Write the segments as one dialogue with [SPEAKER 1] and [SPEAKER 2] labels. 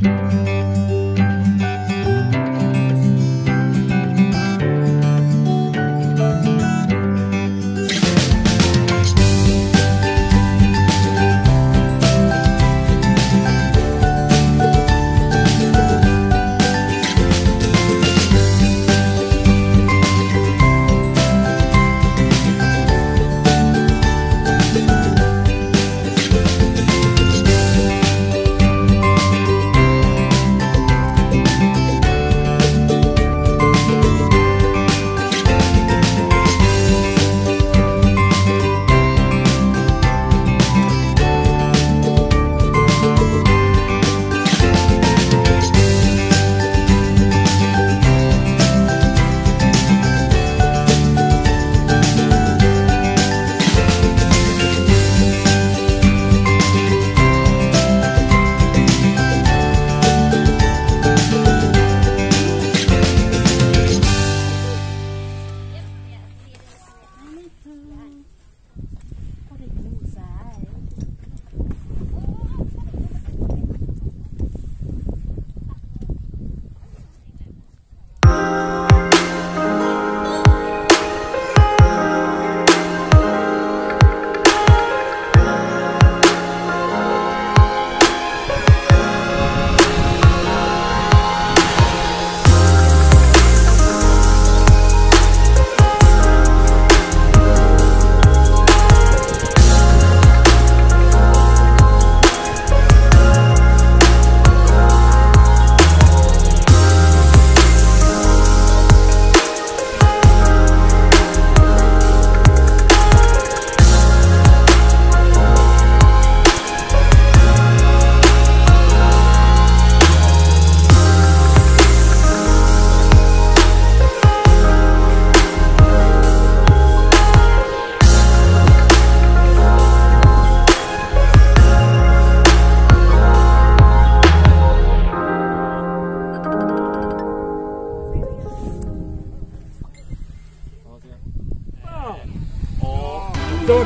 [SPEAKER 1] Dans la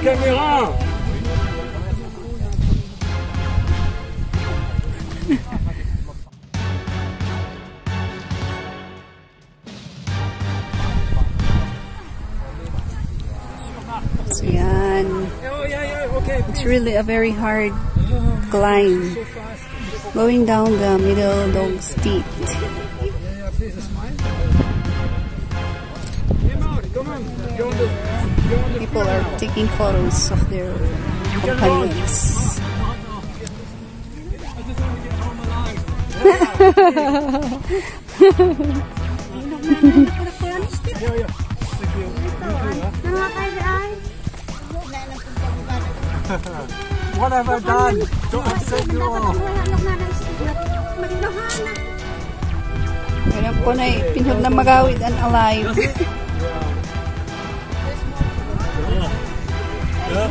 [SPEAKER 1] caméra
[SPEAKER 2] yan. It's really a very hard climb. Going down the Middle Dog
[SPEAKER 1] Teeth.
[SPEAKER 2] People are taking photos of their companions.
[SPEAKER 1] Yeah, yeah. Thank you. What have I done? Don't upset you all.
[SPEAKER 2] Ko na pinhog na magawid and alive.
[SPEAKER 1] Really?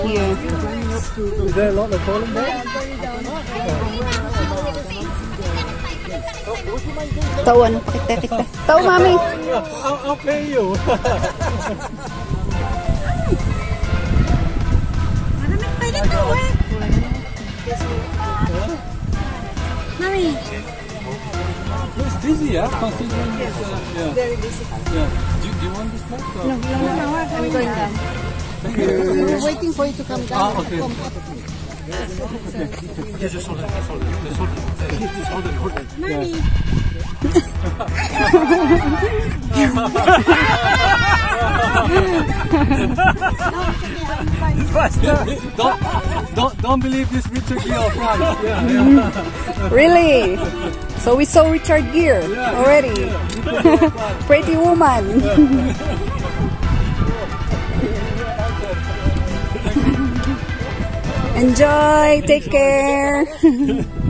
[SPEAKER 2] Here.
[SPEAKER 1] Is there a lot of column there?
[SPEAKER 2] Tawan, pakita kita. Tao, mami.
[SPEAKER 1] I'll, I'll pay you. It's busy, yeah? Considering this, uh, yeah. Very busy. Yeah. Do, you want this back? Or? No,
[SPEAKER 2] I'm going down.
[SPEAKER 3] We're waiting for you to come down.
[SPEAKER 1] Ah, okay. Okay, just hold it, just hold it, just hold it. Hold it. Yeah. Don't, don't, don't believe this Richard Gere front. Yeah, yeah.
[SPEAKER 2] Really? So we saw Richard Gere already. Pretty woman. Enjoy. Take care.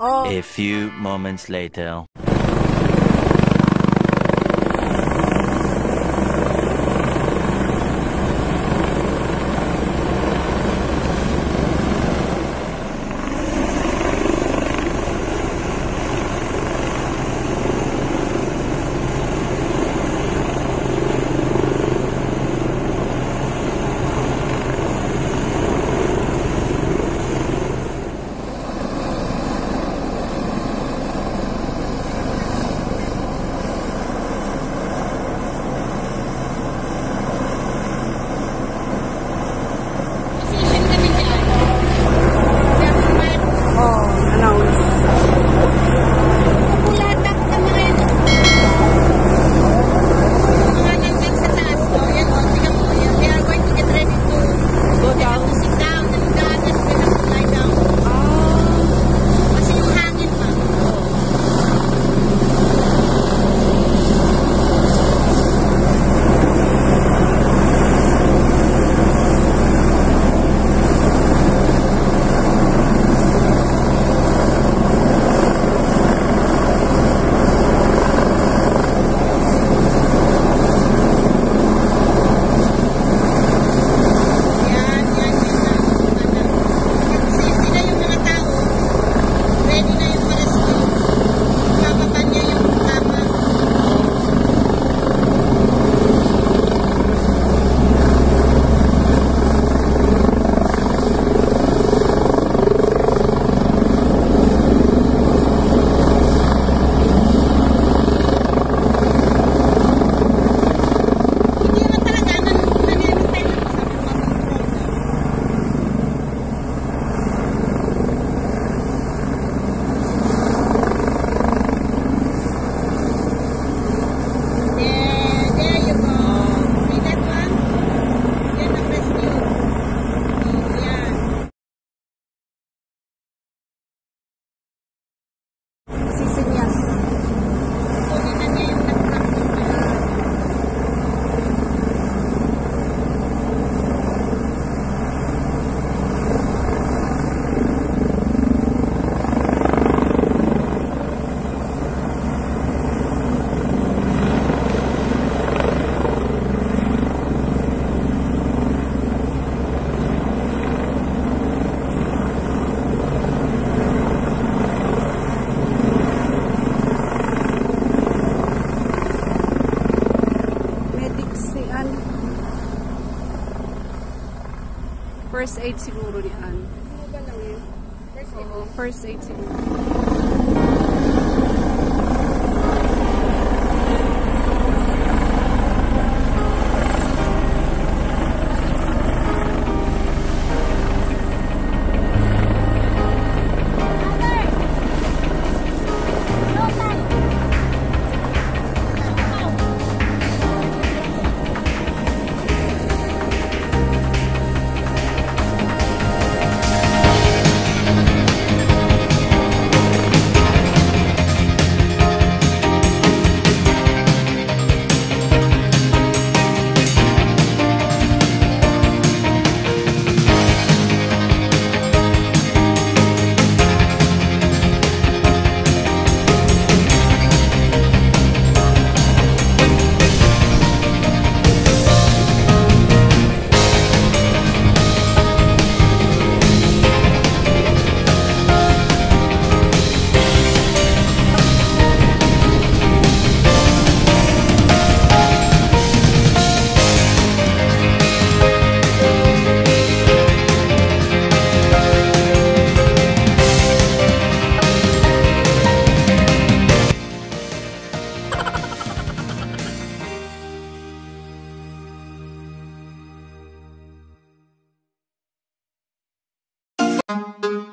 [SPEAKER 2] Oh.
[SPEAKER 4] A few moments later.
[SPEAKER 2] aid siguro. First aid siguro.
[SPEAKER 5] Thank